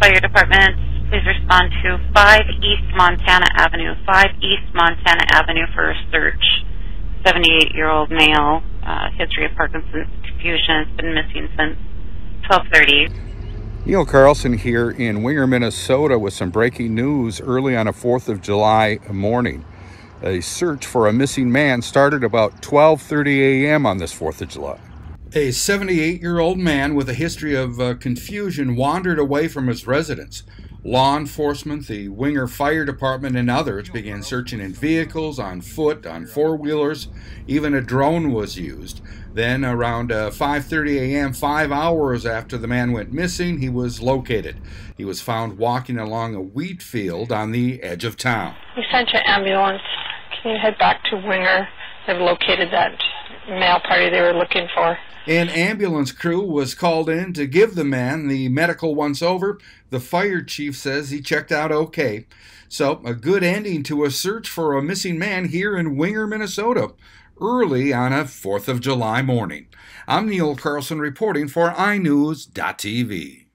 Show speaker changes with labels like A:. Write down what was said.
A: Fire Department, please respond to 5 East Montana Avenue. 5 East Montana Avenue for a search. 78 year old male, uh, history of Parkinson's confusion, has been missing since 1230.
B: Neil Carlson here in Winger, Minnesota with some breaking news early on a 4th of July morning. A search for a missing man started about 12:30 a.m. on this 4th of July. A 78 year old man with a history of uh, confusion wandered away from his residence. Law enforcement, the Winger Fire Department, and others began searching in vehicles, on foot, on four wheelers. Even a drone was used. Then, around uh, 5:30 a.m., five hours after the man went missing, he was located. He was found walking along a wheat field on the edge of town.
C: We sent your ambulance. Can you head back to Winger? They've located that male party they were looking for.
B: An ambulance crew was called in to give the man the medical once over. The fire chief says he checked out okay. So, a good ending to a search for a missing man here in Winger, Minnesota, early on a 4th of July morning. I'm Neil Carlson reporting for iNewZ.TV.